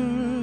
answer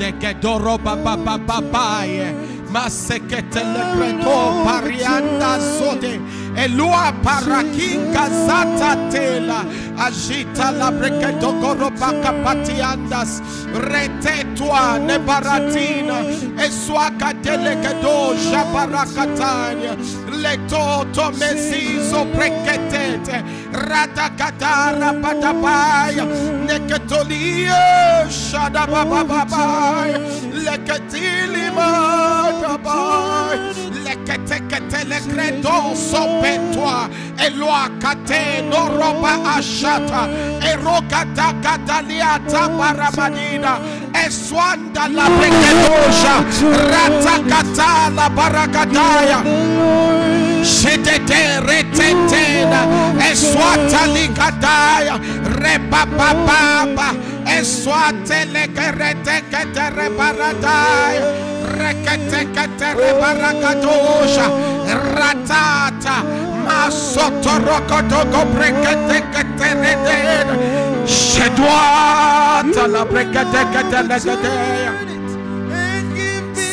Degedoro baba baba baye. Eh. Masekete legreto parianda zote. Elua parakinga zata tela. Agita la breketo baratina, kapatiandas. Retetua nebaratina. Eswaka delegedo jabarakatanya. le toto mezizo breketete rata Ratakatara patapaya, neketolia shadabababaya, leketilima lekete ketele credo sopetua, eloa kate no roba ashata, erokata kataliata baramanina, eswanda la preketosha, ratakata la barakataya. Shedete retetena eswatalikadaya repapapapa eswatelekeretekete reparadaya reketekete reparakadosha ratata. Masotorokodogo breketekete redena shedwata la breketekete legedeya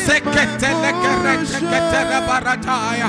sekete lekeretekete reparadaya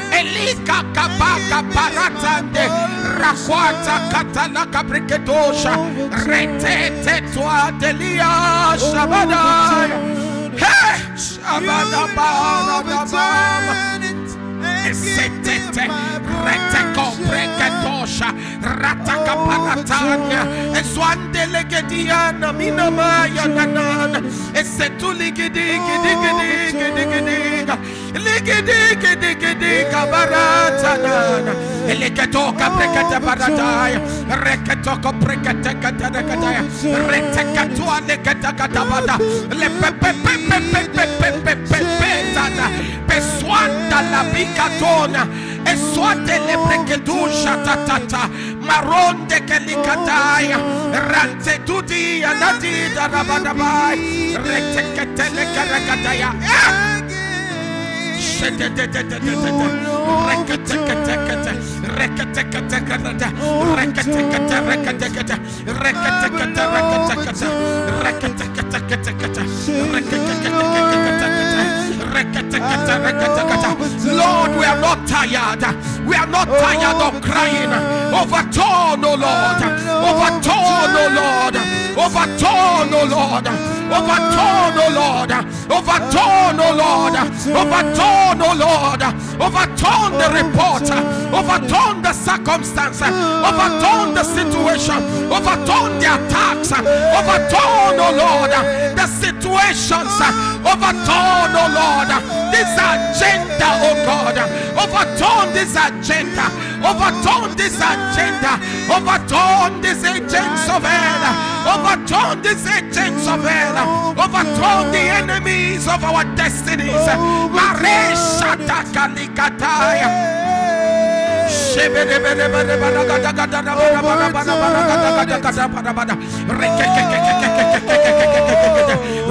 Elika kabaka paratande rakwata katalaka briketosha retete twa delia shabada hey shabada resetete, reteco, prechetosha, rataka paratanya, ezuandele gediana, minamaya nanana, esetu ligidi, gidi, gidi, gidi, gidi, ligidi, gidi, gidi, kabaratana, elegetoka prekete parataya, reketoko katona. Eswate lebrekedusha tatata. Maronde kelikataya rante tudi anadi darababai reteketele karakataya yeah. Lord, we are not tired. We are not tired of crying. Overturn, oh Lord. Overturn, oh Lord. Overturn, oh Lord. Overturn, oh Lord. Overturn, oh Lord. Overturn, oh Lord. Overturn the report. Overturn the circumstance. Overturn the situation. Overturn the attacks. Overturn, oh Lord. The situations. Overturn, oh Lord. This agenda, oh God. Overturn this agenda. Overturn this agenda. Overturn these agents of hell. Overturn these agents of hell. Overturn the enemies of our destinies. Maresha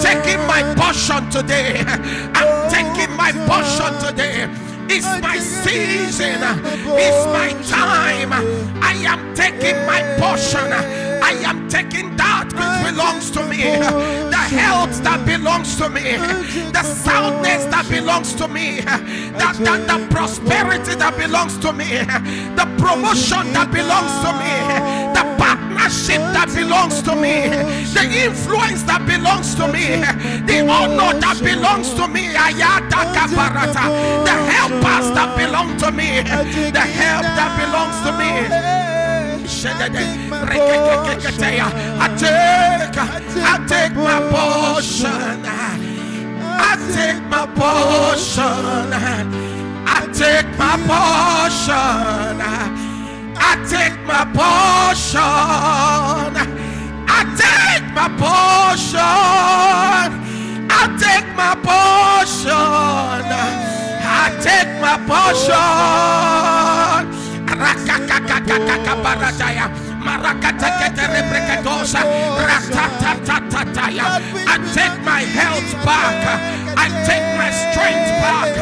Taking my portion today. I'm taking my portion today. It's my season. It's my time. I am taking my portion. I am taking that which belongs to me. The health that belongs to me. The soundness that belongs to me. The, the, the prosperity that belongs to me. The promotion that belongs to me. The partnership that belongs to me. The influence that belongs to me. The honor that belongs to me. The helpers that belong to me. The help that belongs to me. I take, I take my portion. I take my portion. I take my portion. I take my portion. I take my portion. I take my portion. I take my portion. Rakakakakakabarataya. I take my health back. I take my strength back.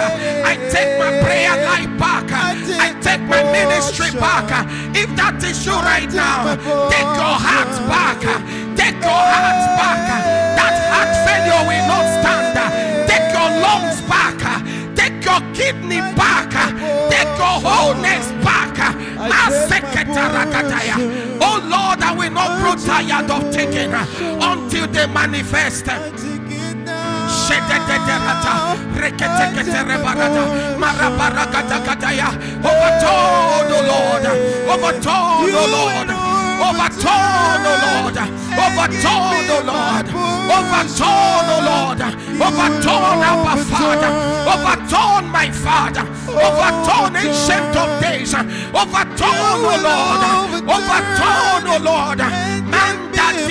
I take my prayer life back. I take my ministry back. If that is you right now, take your heart taking until they manifest. Overturn, O Lord. Overturn, O Lord. Overturn, O Lord. Overturn, O Lord. Overturn, O Lord. Overturn our Father. Overturn my Father. Overturn ancient of days. Overturn, O Lord. Overturn, O Lord.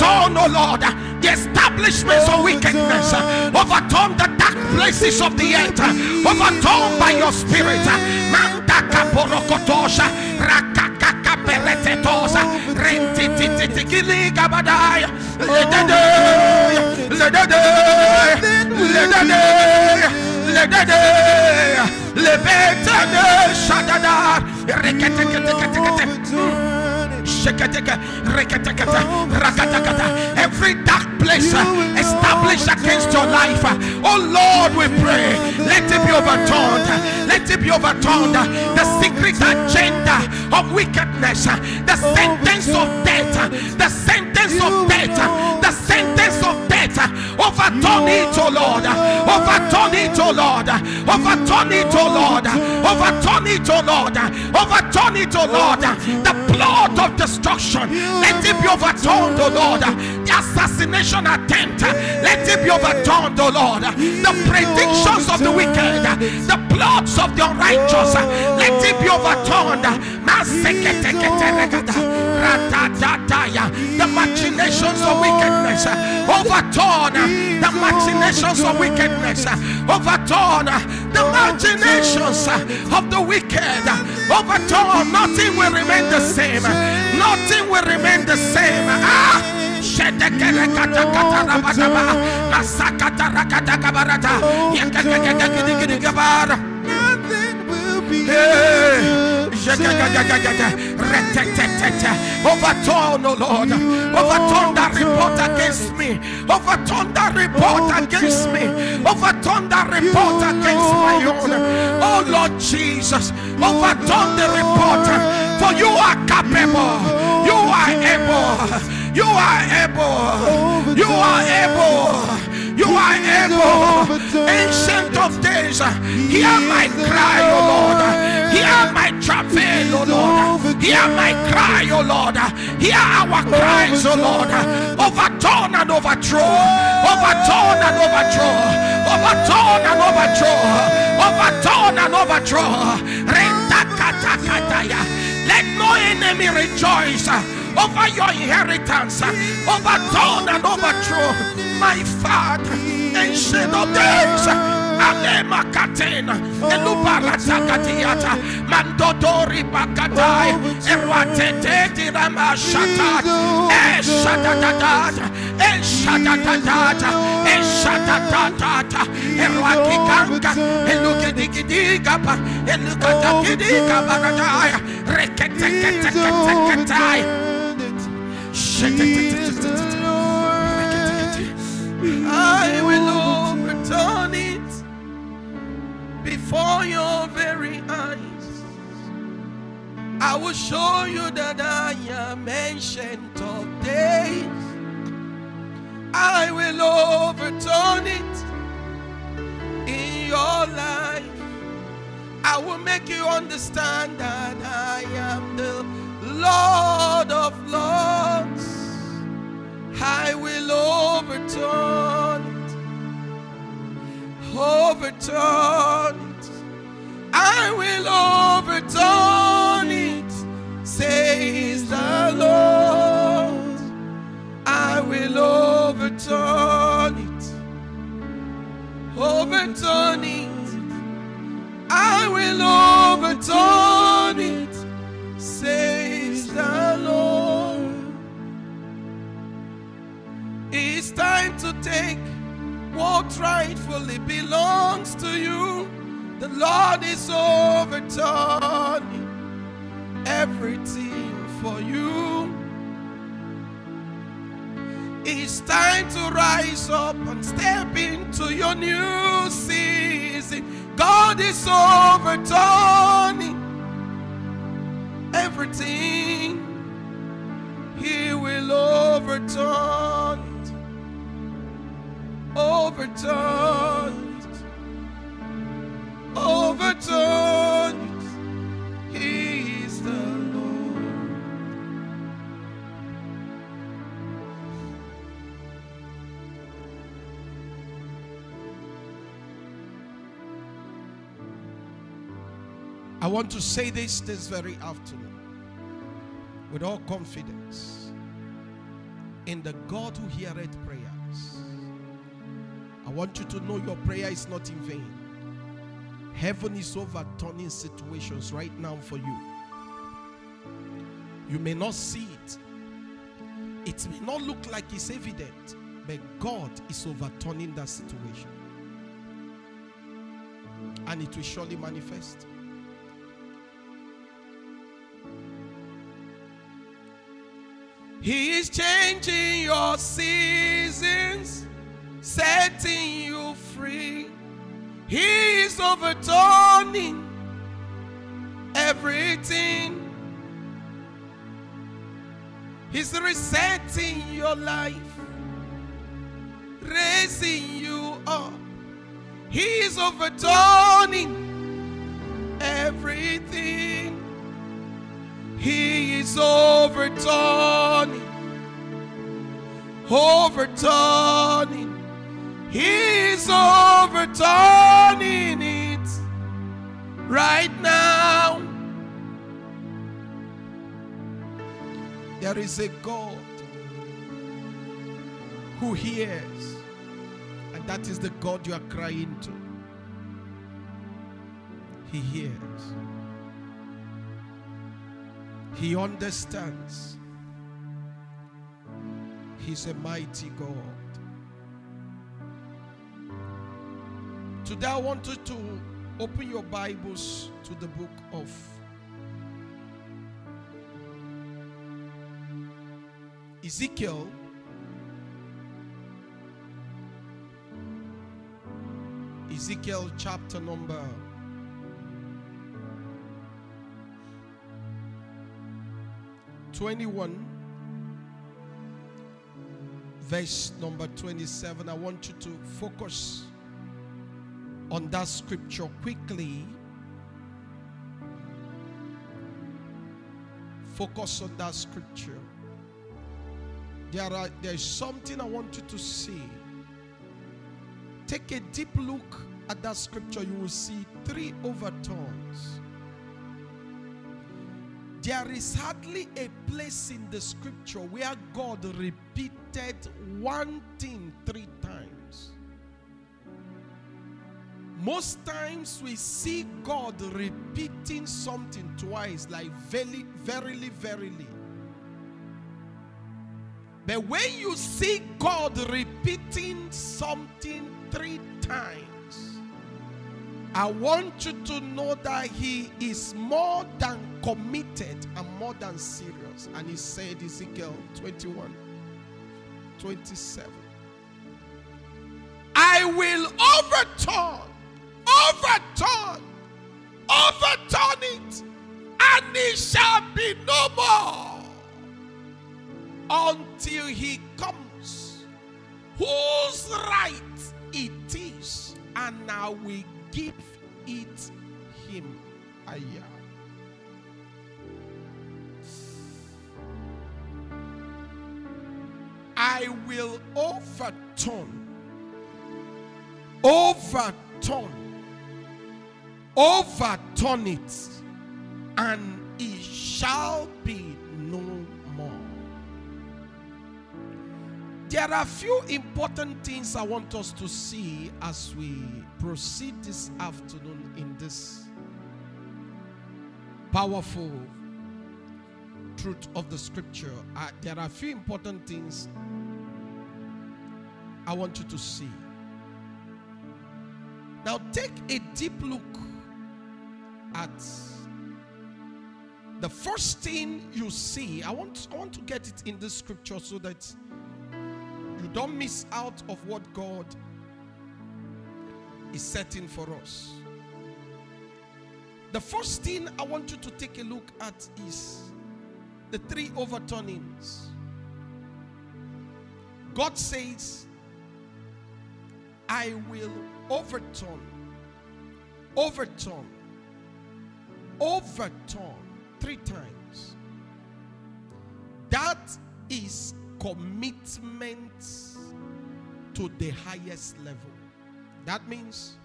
overturn, O oh Lord, the establishments of wickedness. Overturn the dark places of the earth. Overturn by your spirit. Every dark place uh, established against your life, uh, oh Lord, we pray, let it be overturned. Let it be overturned. The secret agenda of wickedness, uh, the sentence of death, the sentence of death, the sentence of death. Overturn it, oh Lord. Overturn it, oh Lord. Overturn it, oh Lord. Overturn it, oh Lord. Overturn it, oh Lord. The plot of destruction, let it be overturned, oh Lord. The assassination attempt, let it be overturned, oh Lord. The predictions of the wicked, the plots of the unrighteous, let it be overturned. The machinations of wickedness uh, overturn. Uh, the machinations of wickedness uh, overturn. The machinations of the wicked overturn. Nothing will remain the same. Nothing will remain the same. Ah! Nothing will be. Hey. Overturn, oh Lord. Overturn that report against me. Overturn that report against me. Overturn that report against my own. Oh Lord Jesus. Overturn the report. For you are capable. You are able. You are able. You are able. You are able. Ancient of days. Hear my cry, O Lord. Hear my travail, O Lord. Hear my cry, O Lord. Hear our cries, O Lord. Overturn and overthrow. Overturn and overthrow. Overturn and overthrow. Overturn and overthrow. Let no enemy rejoice over your inheritance. Overturn and overthrow. My Father, ancient of days. Alema katena, elubarata katiata, mandodori bakatai, erwatete dirama shatat, eshatatatata, eshatatatata, eshatatatata, erwakikanka, rataya, reketeketeketeketaya. I will overturn it before your very eyes. I will show you that I am ancient of days. I will overturn it in your life. I will make you understand that I am the Lord of Lords. I will overturn it. overturn it. I will overturn it, says the Lord. I will overturn it, overturn it. I will overturn time to take what rightfully belongs to you. The Lord is overturning everything for you. It's time to rise up and step into your new season. God is overturning everything. He will overturn it. Overturn it. Overturn it. He is the Lord. I want to say this this very afternoon with all confidence in the God who heareth prayers. I want you to know your prayer is not in vain. Heaven is overturning situations right now for you. You may not see it, it may not look like it's evident, but God is overturning that situation. And it will surely manifest. He is changing your seasons, setting you free. He is overturning everything. He's resetting your life, raising you up. He is overturning everything. He is overturning, overturning. He is overturning it right now. There is a God who hears, and that is the God you are crying to. He hears. He understands. He's a mighty God. Today I want you to open your Bibles to the book of Ezekiel. Ezekiel chapter number Twenty-one, verse number twenty-seven. I want you to focus on that scripture quickly. Focus on that scripture. There are there is something I want you to see. Take a deep look at that scripture. You will see three overtones. There is hardly a place in the scripture where God repeated one thing three times. Most times we see God repeating something twice, like very, verily, verily. But when you see God repeating something three times, I want you to know that He is more than committed and more than serious. And He said, Ezekiel 21 27. I will overturn, no more until he comes, whose right it is, and I will give it him. Ayah. I will overturn overturn, overturn it, and it shall be no more. There are a few important things I want us to see as we proceed this afternoon in this powerful truth of the scripture. Uh, there are a few important things I want you to see. Now, take a deep look at the first thing you see. I want, I want to get it in this scripture so that you don't miss out of what God is setting for us. The first thing I want you to take a look at is the three overturnings. God says, I will overturn, overturn, overturn three times. That is commitment to the highest level. That means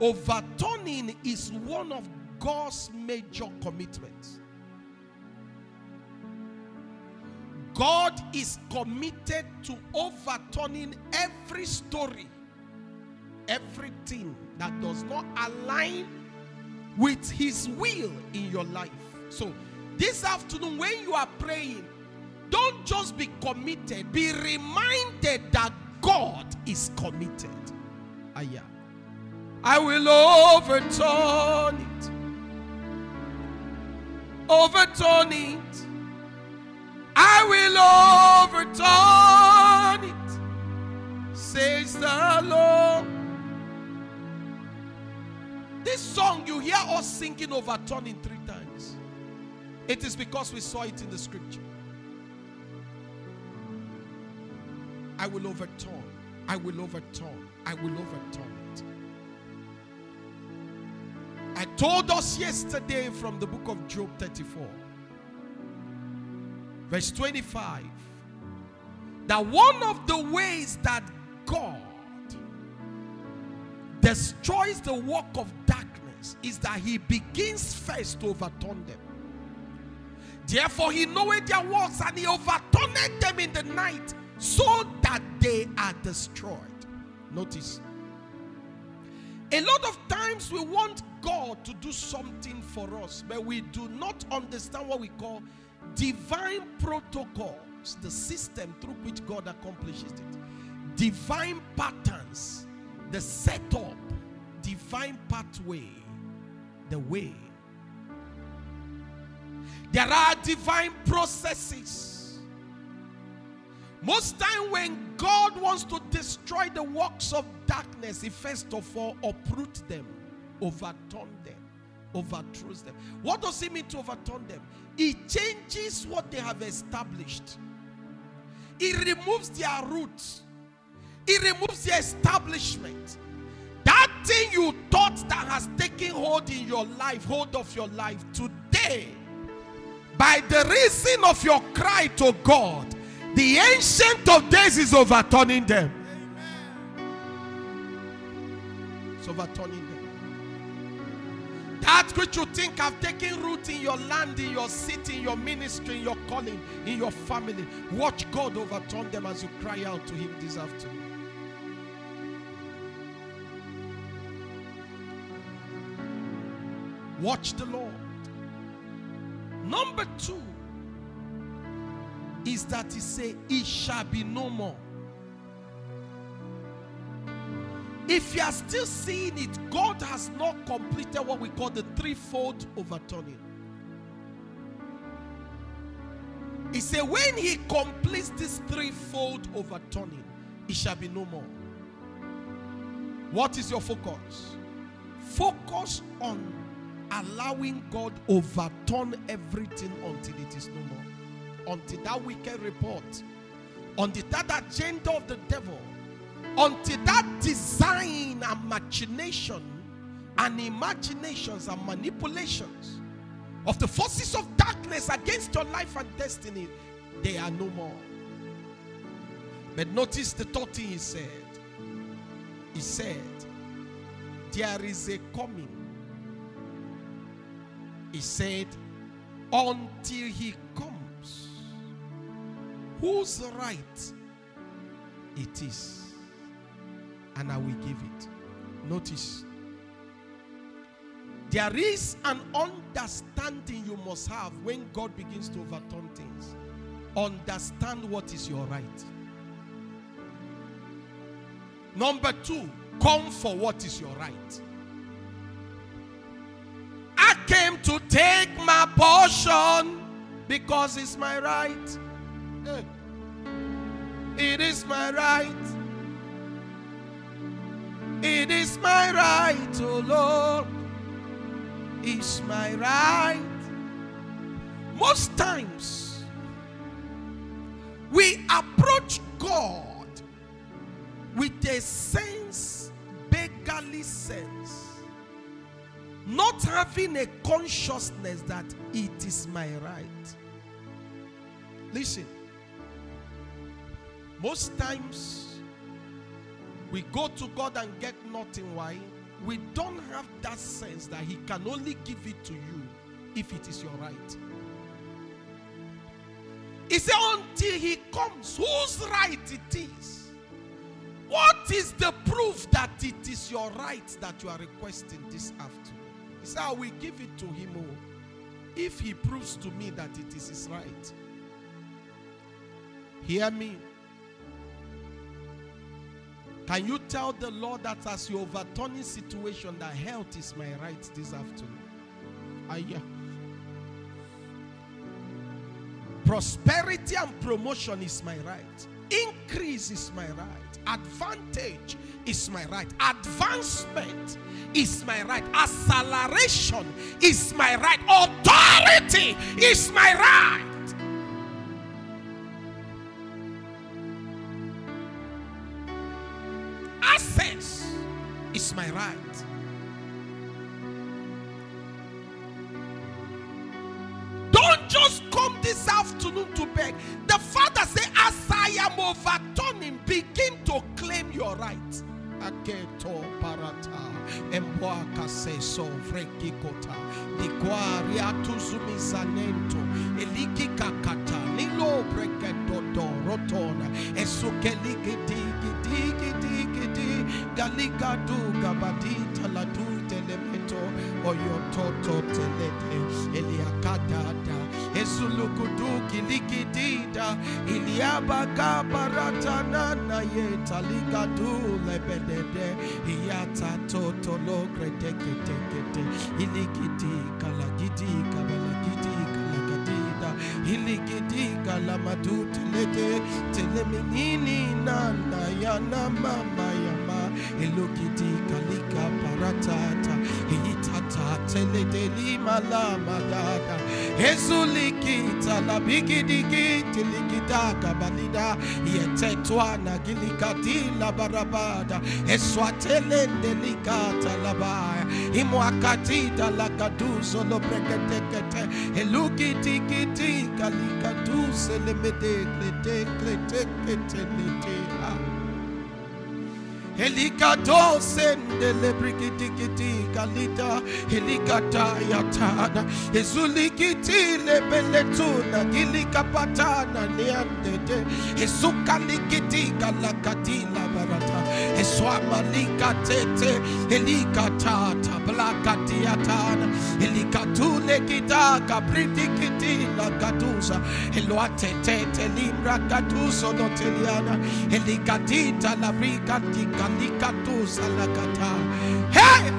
overturning is one of God's major commitments. God is committed to overturning every story, everything that does not align with His will in your life. So, this afternoon, when you are praying, don't just be committed, be reminded that God is committed. Aya. I will overturn it. Overturn it. I will overturn it, says the Lord. This song, you hear us singing overturning three. It is because we saw it in the scripture. I will overturn. I will overturn. I will overturn it. I told us yesterday from the book of Job 34, verse 25, that one of the ways that God destroys the work of darkness is that he begins first to overturn them. Therefore, he knoweth their works and he overturned them in the night so that they are destroyed. Notice. A lot of times we want God to do something for us, but we do not understand what we call divine protocols, the system through which God accomplishes it, divine patterns, the setup, divine pathway, the way. There are divine processes. Most time when God wants to destroy the works of darkness, he first of all uproot them, overturn them, overthrows them. What does he mean to overturn them? He changes what they have established. He removes their roots. He removes the establishment. That thing you thought that has taken hold in your life, hold of your life today, by the reason of your cry to God, the ancient of days is overturning them. It's overturning them. That which you think have taken root in your land, in your city, in your ministry, in your calling, in your family, watch God overturn them as you cry out to Him this afternoon. Watch the Lord. Number two is that He say, It shall be no more. If you are still seeing it, God has not completed what we call the threefold overturning. He said, when he completes this threefold overturning, it shall be no more. What is your focus? Focus on allowing God overturn everything until it is no more. Until that wicked report, until that agenda of the devil until that design and machination and imaginations and manipulations of the forces of darkness against your life and destiny they are no more but notice the third thing he said he said there is a coming. He said, until he comes, whose right it is, and I will give it. Notice, there is an understanding you must have when God begins to overturn things. Understand what is your right. Number two, come for what is your right. To take my portion because it's my right. Eh. It is my right. It is my right, oh Lord. It's my right. Most times, we approach God with a sense, beggarly sense, having a consciousness that it is my right. Listen, most times we go to God and get nothing. Why? We don't have that sense that He can only give it to you if it is your right. He said, until He comes, whose right it is. What is the proof that it is your right that you are requesting this afternoon? He said, I will give it to him oh, if he proves to me that it is his right. Hear me. Can you tell the Lord that as you overturning situation that health is my right this afternoon? Aya. Prosperity and promotion is my right. Increase is my right. Advantage is my right. Advancement is my right. Acceleration is my right. Authority is my right. Zanento eliki kakata nilo breketo do rotona esukeliki digi digi digi di galika du gabadita la du telemeto oyototo telete eliakadada esulukuduki likidida iliabaka baratana na yetaligadu lebedede iyata totolo ilikidi kalamadu telede teleminini nana yana mama malama dada ezulikita la bigidigi tilikita kabalida. Yetetwa na gilikadila barabada. Eswatelende likata labaya imwakatida la kaduzo lo breketekete elukitikiti Helikado sende lebrikiti kalita. Helikata yatana ezulikiti lebeletuna gilikapatana niandete esukalikiti kalakati la barata eswamalika tete helikatata blakati yatana helikatule kitaka britikiti la katusa eloatete limra katuso noteliana helikatita la brikatika kalikatu salakata. Hey!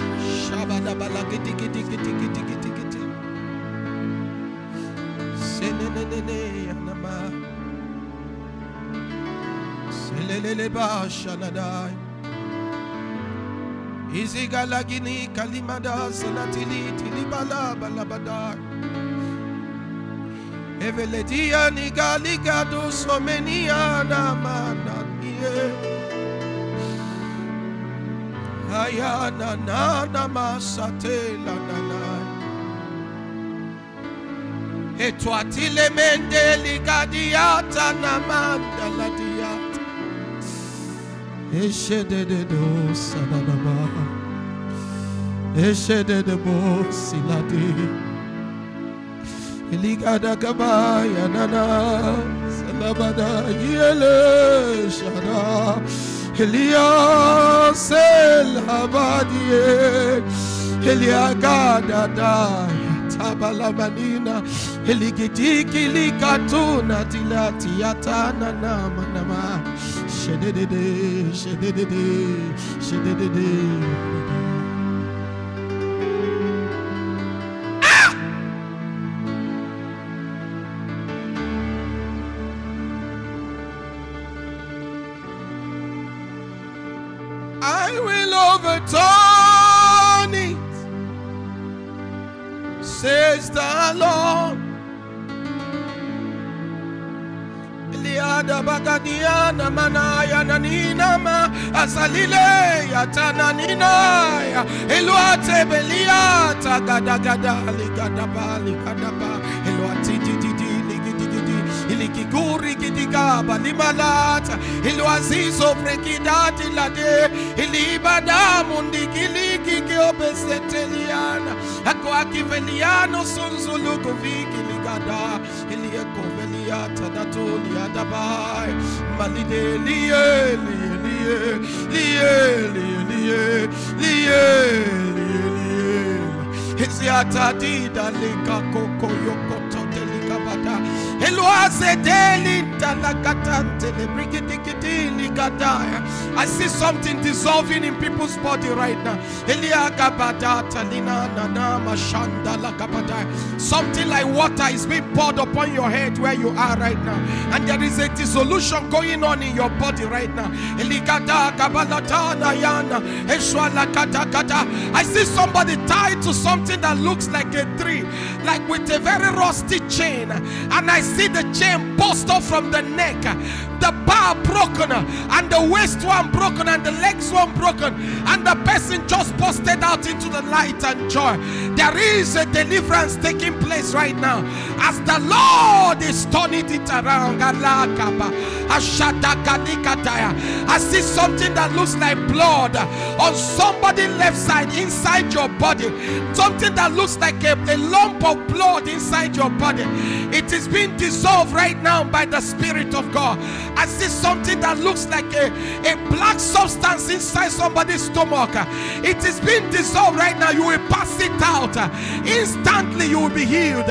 Shabada balagiti giti giti giti giti giti. Senenene yanama. Selelele ba shaladai. Izigalagini kalimada senatili tilibala balabadai. Eveledia nigaligado somenia namana. Ayana nana masatela nana. Etwatile mendeli gadiata na mandala Eche de de de o sababa, eche Eshededo Sadadaba Eshedebo Siladi Eligadagaba Yanana Salabada Yele Shara Elia Sel Habadie Eliagadada Tabalabanina Eligitiki Likatuna Tilatiatana Namanama Shedede. Ah! I will overturn it, says the Lord. dabagadiana manaya naninama asalile yatananinaya elwatebelia tagadagadaligadabaligadaba elwatitititiligidigidi ilikigurigidigaba limalata ilwazizo frekidatilade ilibadamundigilikigiobeseteliana akwakiveliano sunzulukuvigiligada iliyeko akwakiveliano sunzuluku viki ligada iliekoveliata datolia dabai malide lie lie lie lie lie lie lie lie Hisiata dida lika koko yokoto delikabada. Eloase delinta I see something dissolving in people's body right now. Something like water is being poured upon your head where you are right now. And there is a dissolution going on in your body right now. I see somebody tied to something that looks like a tree, like with a very rusty chain. And I see the chain burst off from the neck, the bar broken, and the waist one broken, and the legs one broken, and the person just busted out into the light and joy. There is a deliverance taking place right now as the Lord is turning it around. I see something that looks like blood on somebody's left side inside your body. Something that looks like a, a lump of blood inside your body. It is being dissolved right now by the Spirit of God. I see something that looks like a, a black substance inside somebody's stomach. It is being dissolved right now. You will pass it out. Instantly, you will be healed.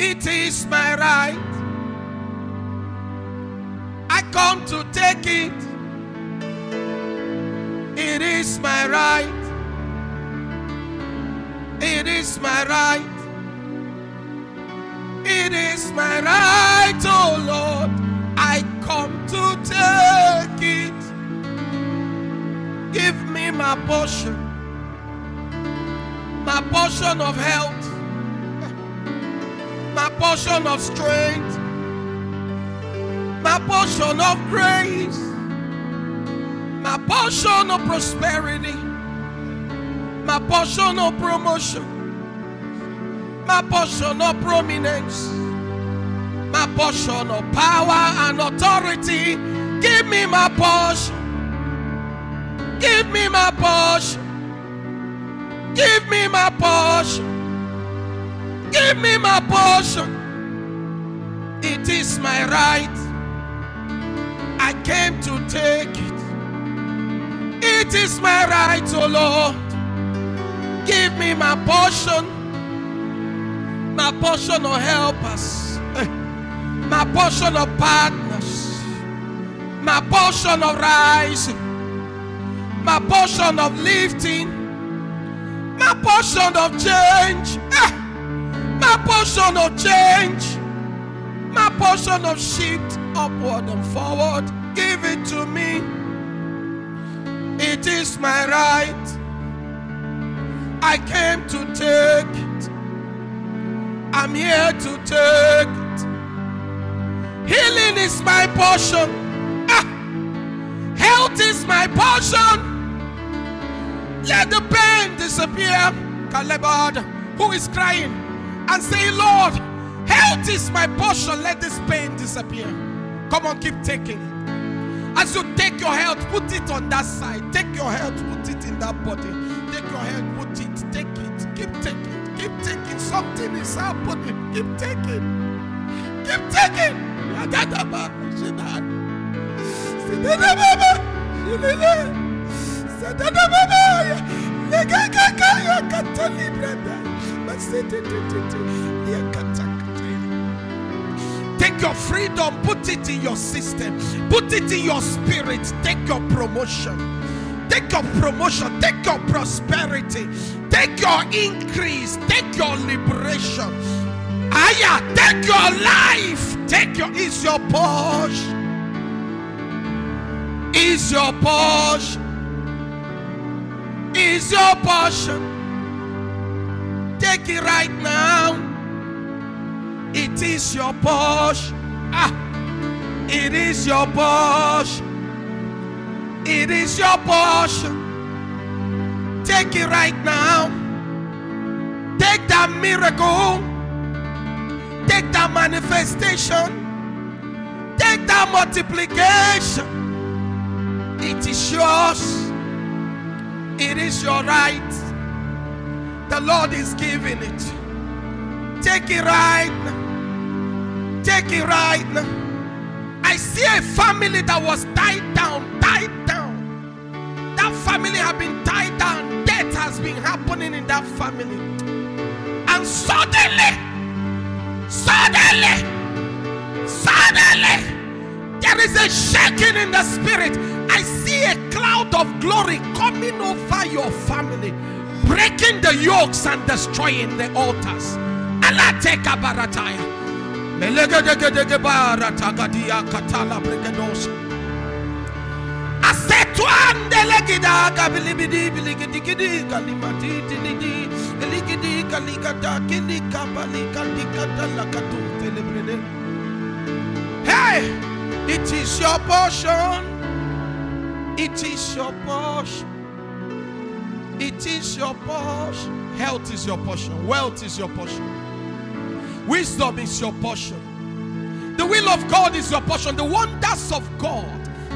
It is my right. I come to take it. It is my right. It is my right. It is my right, oh Lord. I come to take it. Give me my portion, my portion of health, my portion of strength, my portion of grace, my portion of prosperity, my portion of promotion, my portion of prominence, my portion of power and authority. Give me my portion. Give me my portion. Give me my portion. Give me my portion. It is my right. I came to take it. It is my right, oh Lord. Give me my portion. My portion of helpers. My portion of partners. My portion of rising. My portion of lifting. My portion of change. My portion of change. My portion of shift upward and forward. Give it to me. It is my right. I came to take it. I'm here to take it. Healing is my portion. Ah! Health is my portion. Let the pain disappear. Calebad, who is crying and say, Lord, Health is my portion. Let this pain disappear. Come on, keep taking. As you take your health, put it on that side. Take your health, put it in that body. Take your health, put it. Take it. Keep taking. Keep taking. Something is happening. Keep taking. Keep taking. Shidan. Sidadababa. Shilele. Sadadababa. Legagagaya. Katalibrada. Masetitititi. Yakatakataya. Take your freedom, put it in your system, put it in your spirit. Take your promotion, take your promotion, take your prosperity, take your increase, take your liberation. Aya, take your life, take your is your Porsche, is your Porsche, is your portion. Take it right now. It is your Porsche. Ah, it is your Porsche. It is your Porsche. Take it right now. Take that miracle. Take that manifestation. Take that multiplication. It is yours. It is your right. The Lord is giving it. Take it right now. Take it right now. I see a family that was tied down, tied down. That family have been tied down. Death has been happening in that family. And suddenly, suddenly, suddenly, there is a shaking in the spirit. I see a cloud of glory coming over your family, breaking the yokes and destroying the altars. Hey, it is your portion. It is your portion. It is your portion. Health is your portion. Wealth is your portion. Wisdom is your portion. The will of God is your portion. The wonders of God,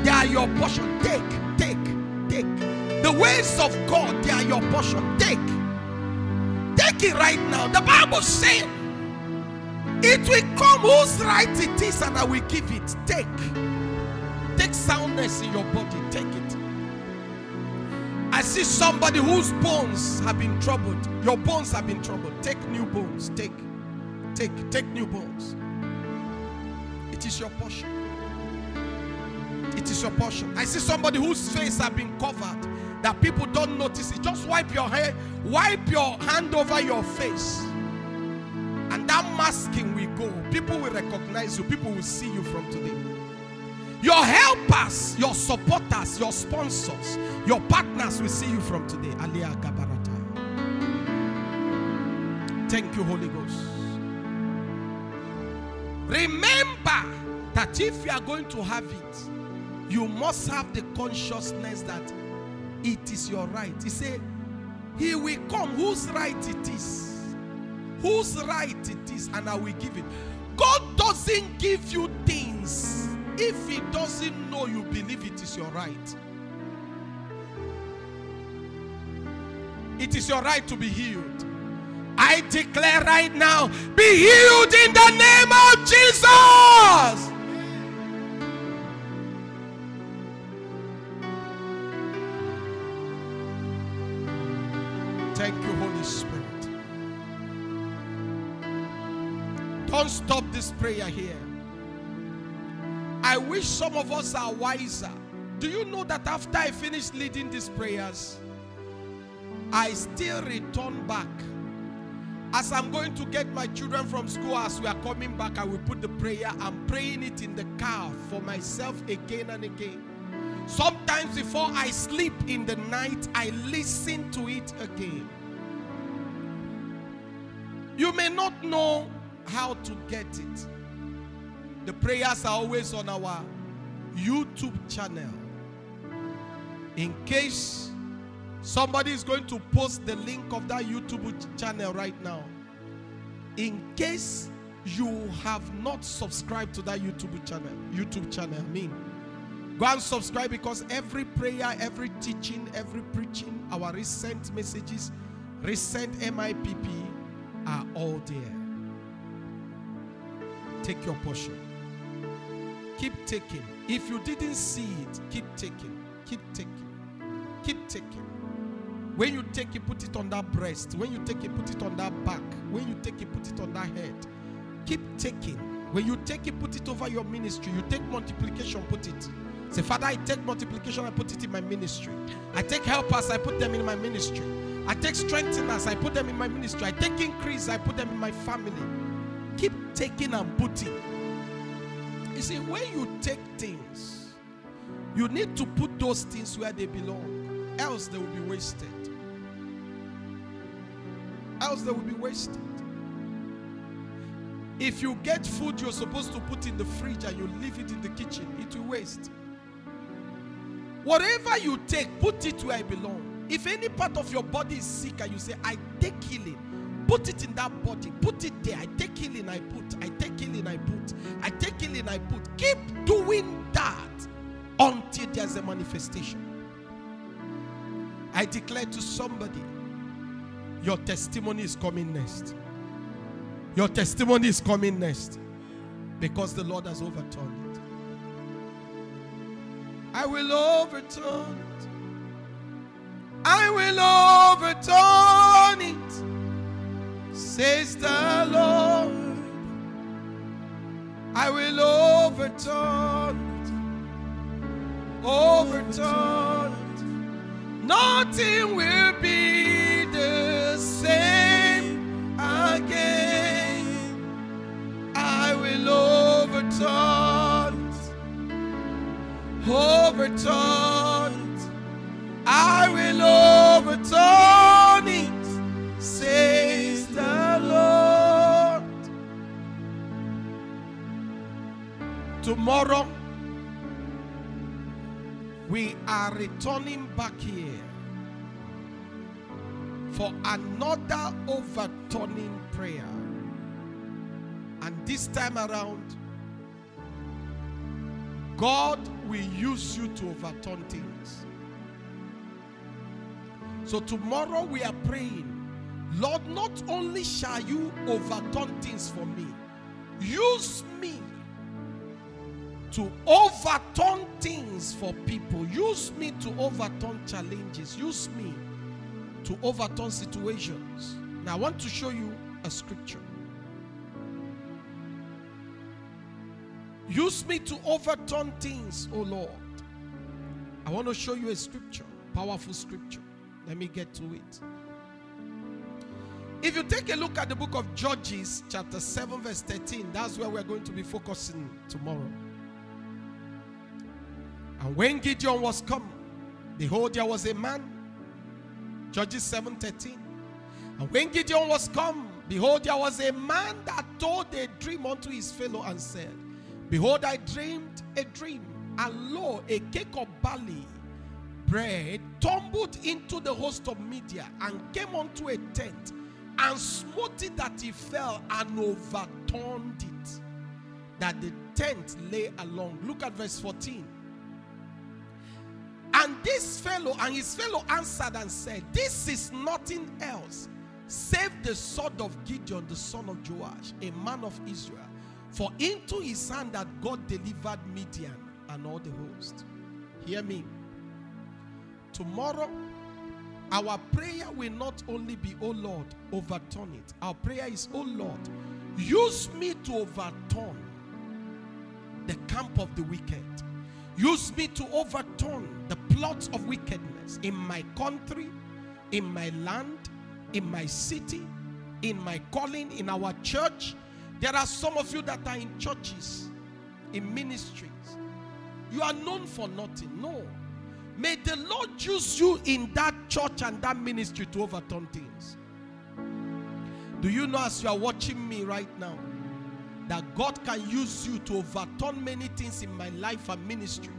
they are your portion. Take, take, take. The ways of God, they are your portion. Take. Take it right now. The Bible says it will come whose right it is, and I will give it. Take. Take soundness in your body. Take it. I see somebody whose bones have been troubled. Your bones have been troubled. Take new bones. Take. Take. Take new bones. It is your portion. It is your portion. I see somebody whose face have been covered that people don't notice it. Just wipe your hair, wipe your hand over your face. And that masking will go. People will recognize you. People will see you from today. Your helpers, your supporters, your sponsors, your partners will see you from today. Gabarata. Thank you, Holy Ghost. Remember that if you are going to have it, you must have the consciousness that it is your right. He said, He will come whose right it is. Whose right it is, and I will give it. God doesn't give you things if He doesn't know you believe it is your right. It is your right to be healed. I declare right now, be healed in the name of Jesus. Thank you, Holy Spirit. Don't stop this prayer here. I wish some of us are wiser. Do you know that after I finish leading these prayers, I still return back? As I'm going to get my children from school, as we are coming back, I will put the prayer. I'm praying it in the car for myself again and again. Sometimes before I sleep in the night, I listen to it again. You may not know how to get it. The prayers are always on our YouTube channel. In case somebody is going to post the link of that YouTube channel right now. In case you have not subscribed to that YouTube channel, YouTube channel, I mean, go and subscribe because every prayer, every teaching, every preaching, our recent messages, recent MIPP are all there. Take your portion. Keep taking. If you didn't see it, keep taking. Keep taking. Keep taking. When you take it, put it on that breast. When you take it, put it on that back. When you take it, put it on that head. Keep taking. When you take it, put it over your ministry. You take multiplication, put it. Say, Father, I take multiplication, I put it in my ministry. I take helpers, I put them in my ministry. I take strengtheners, I put them in my ministry. I take increase, I put them in my family. Keep taking and putting. You see, when you take things, you need to put those things where they belong, else they will be wasted. Else they will be wasted. If you get food you're supposed to put in the fridge and you leave it in the kitchen, it will waste. Whatever you take, put it where it belongs. If any part of your body is sick and you say, I take healing, put it in that body. Put it there. I take healing, I put. I take healing, I put. I take healing, I put. Keep doing that until there's a manifestation. I declare to somebody, your testimony is coming next. Your testimony is coming next because the Lord has overturned it. I will overturn it. I will overturn it, says the Lord. I will overturn it, overturn. Nothing will be the same again. I will overturn it, overturn it. I will overturn it, says the Lord. Tomorrow, we are returning back here for another overturning prayer. And this time around, God will use you to overturn things. So tomorrow we are praying, Lord, not only shall you overturn things for me, use me to overturn things for people. Use me to overturn challenges. Use me to overturn situations. Now I want to show you a scripture. Use me to overturn things, oh Lord. I want to show you a scripture, powerful scripture. Let me get to it. If you take a look at the book of Judges, chapter 7, verse 13, that's where we're going to be focusing tomorrow. And when Gideon was come, behold, there was a man. Judges 7 13. And when Gideon was come, behold, there was a man that told a dream unto his fellow and said, Behold, I dreamed a dream, and lo, a cake of barley bread tumbled into the host of Midian and came unto a tent and smote it that he fell and overturned it. That the tent lay along. Look at verse 14. And this fellow and his fellow answered and said, This is nothing else save the sword of Gideon, the son of Joash, a man of Israel. For into his hand that God delivered Midian and all the host. Hear me. Tomorrow, our prayer will not only be, Oh Lord, overturn it. Our prayer is, Oh Lord, use me to overturn the camp of the wicked. Use me to overturn the plots of wickedness in my country, in my land, in my city, in my calling, in our church. There are some of you that are in churches, in ministries. You are known for nothing. No. May the Lord use you in that church and that ministry to overturn things. Do you know as you are watching me right now that God can use you to overturn many things in my life and ministry?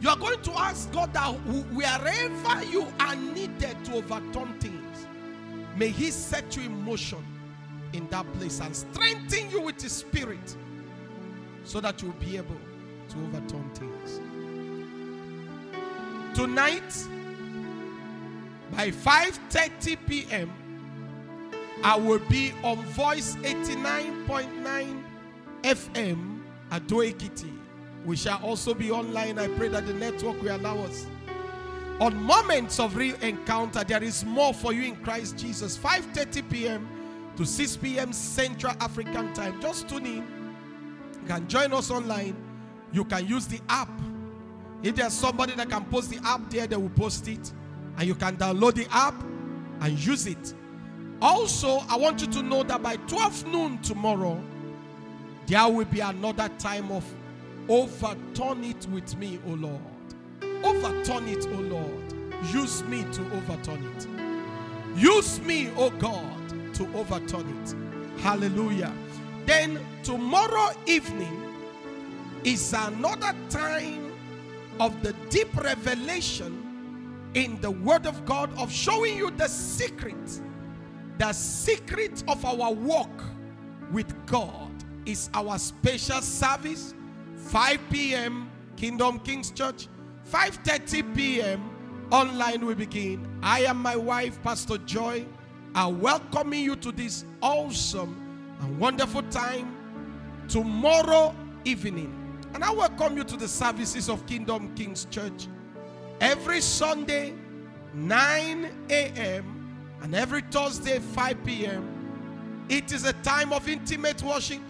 You are going to ask God that wherever you are needed to overturn things, may He set you in motion in that place and strengthen you with His Spirit so that you'll be able to overturn things. Tonight, by 5:30 p.m., I will be on Voice 89.9 FM at Doekiti. We shall also be online. I pray that the network will allow us. On moments of real encounter, there is more for you in Christ Jesus. 5:30 p.m. to 6 p.m. Central African time. Just tune in. You can join us online. You can use the app. If there's somebody that can post the app there, they will post it. And you can download the app and use it. Also, I want you to know that by 12 noon tomorrow, there will be another time of overturn it with me, O Lord. Overturn it, O Lord. Use me to overturn it. Use me, O God, to overturn it. Hallelujah. Then tomorrow evening is another time of the deep revelation in the Word of God of showing you the secret. The secret of our walk with God is our special service, 5 p.m. Kingdom Kings Church, 5:30 p.m. online we begin. I am my wife, Pastor Joy. I welcome you to this awesome and wonderful time tomorrow evening. And I welcome you to the services of Kingdom Kings Church every Sunday, 9 a.m., and every Thursday, 5 p.m. It is a time of intimate worship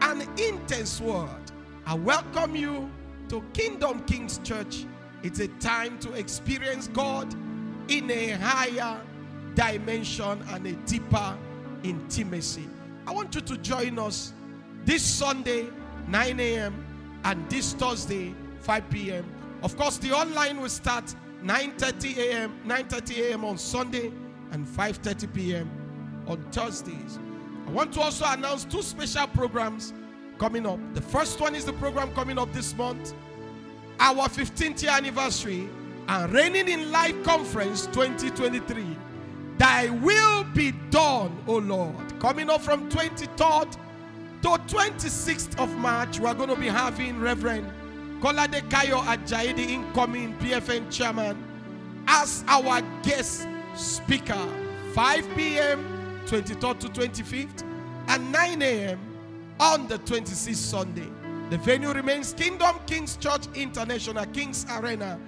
and intense word. I welcome you to Kingdom Kings Church. It's a time to experience God in a higher dimension and a deeper intimacy. I want you to join us this Sunday, 9 a.m., and this Thursday, 5 p.m. Of course, the online will start 9:30 a.m. 9:30 a.m. on Sunday and 5:30 p.m. on Thursdays. I want to also announce two special programs coming up. The first one is the program coming up this month, our 15th year anniversary and Reigning in Life Conference 2023. Thy will be done, O Lord. Coming up from 23rd to 26th of March, we are going to be having Reverend Kolade Kayo Ajayi, the incoming PFN chairman, as our guest speaker. 5 p.m. 23rd to 25th and 9 a.m. on the 26th Sunday. The venue remains Kingdom Kings Church International, Kings Arena,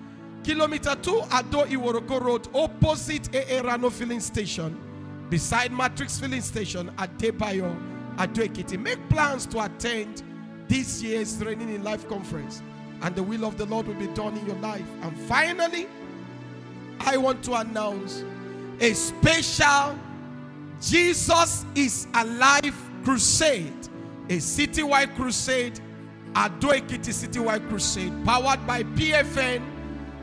kilometer 2 Ado Iworoko Road, opposite AA Rano filling station, beside Matrix filling station at Debayo, Ado Ekiti. Make plans to attend this year's Reigning in Life conference, and the will of the Lord will be done in your life. And finally, I want to announce a special Jesus is Alive crusade, a citywide crusade, Ado Ekiti citywide crusade, powered by PFN,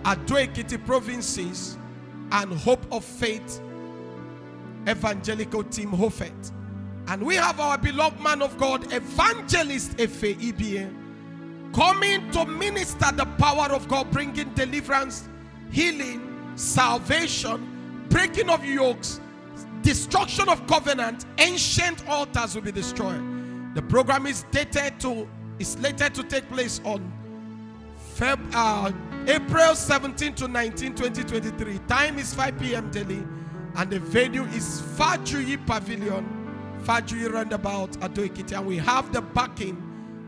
Ado Ekiti provinces, and Hope of Faith evangelical team Hofet. And we have our beloved man of God, Evangelist Efe coming to minister the power of God, bringing deliverance, healing, salvation, breaking of yokes, destruction of covenant, ancient altars will be destroyed. The program is dated to is slated to take place on Feb, uh, April 17 to 19, 2023. Time is 5 p.m. daily, and the venue is Fajuyi Pavilion, Fajuyi Roundabout, Ado Ekiti, and we have the backing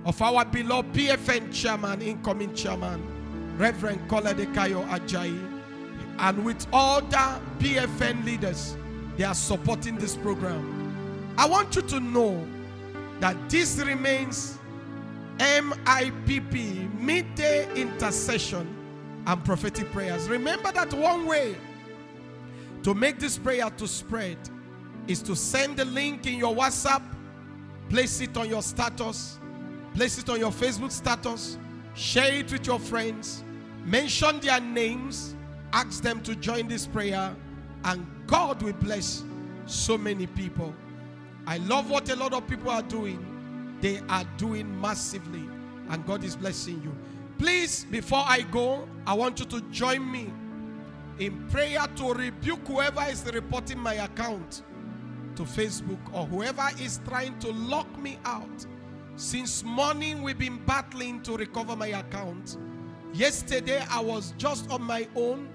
of our beloved PFN chairman, incoming chairman, Reverend Kolade Kayo Ajayi, and with all the PFN leaders, they are supporting this program. I want you to know that this remains MIPP, midday intercession and prophetic prayers. Remember that one way to make this prayer to spread is to send the link in your WhatsApp, place it on your status, place it on your Facebook status, share it with your friends, mention their names, ask them to join this prayer, and God will bless so many people. I love what a lot of people are doing. They are doing massively, and God is blessing you. Please, before I go, I want you to join me in prayer to rebuke whoever is reporting my account to Facebook or whoever is trying to lock me out. Since morning, we've been battling to recover my account. Yesterday, I was just on my own,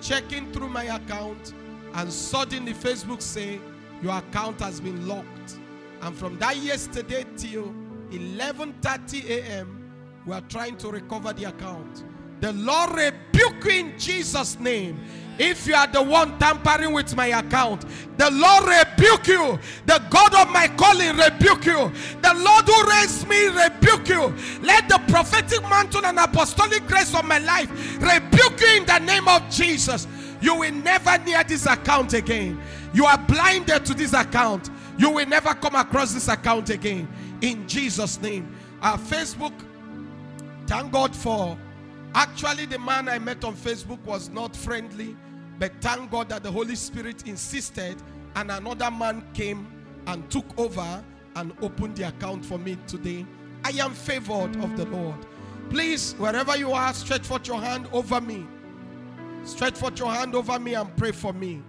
checking through my account, and suddenly Facebook say your account has been locked. And from that yesterday till 11:30 a.m., we are trying to recover the account. The Lord rebuke you in Jesus' name. If you are the one tampering with my account, the Lord rebuke you. The God of my calling rebuke you. The Lord who raised me rebuke you. Let the prophetic mantle and apostolic grace of my life rebuke you in the name of Jesus. You will never near this account again. You are blinded to this account. You will never come across this account again. In Jesus' name. Our Facebook, thank God for Actually, the man I met on Facebook was not friendly, but thank God that the Holy Spirit insisted, and another man came and took over and opened the account for me today. I am favored of the Lord. Please, wherever you are, stretch forth your hand over me. Stretch forth your hand over me and pray for me.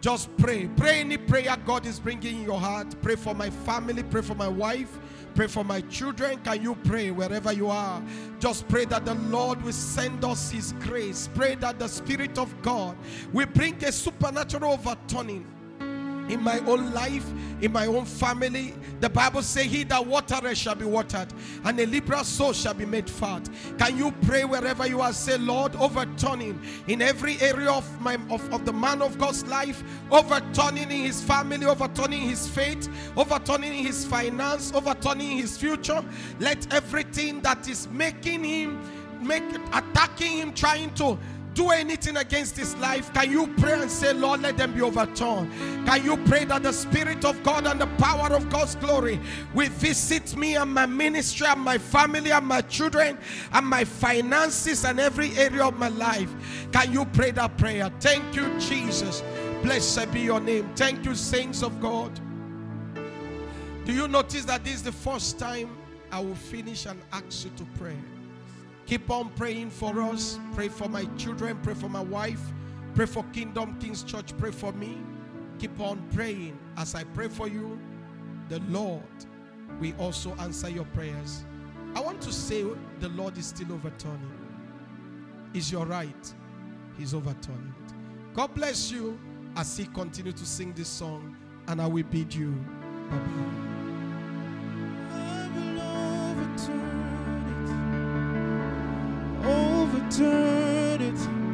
Just pray. Pray any prayer God is bringing in your heart. Pray for my family. Pray for my wife. Pray for my children. Can you pray wherever you are? Just pray that the Lord will send us His grace. Pray that the Spirit of God will bring a supernatural overturning in my own life, in my own family. The Bible says, He that watereth shall be watered, and a liberal soul shall be made fat. Can you pray wherever you are? Say, Lord, overturning in every area of my of, of the man of God's life, overturning in his family, overturning his faith, overturning his finance, overturning his future. Let everything that is making him make attacking him, trying to do anything against his life, can you pray and say, Lord, let them be overturned? Can you pray that the Spirit of God and the power of God's glory will visit me and my ministry and my family and my children and my finances and every area of my life? Can you pray that prayer? Thank you, Jesus. Blessed be your name. Thank you, saints of God. Do you notice that this is the first time I will finish and ask you to pray? Keep on praying for us. Pray for my children. Pray for my wife. Pray for Kingdom Kings Church. Pray for me. Keep on praying. As I pray for you, the Lord will also answer your prayers. I want to say the Lord is still overturning. Is your right? He's overturning it. God bless you as He continue to sing this song, and I will bid you bye bye. Overturn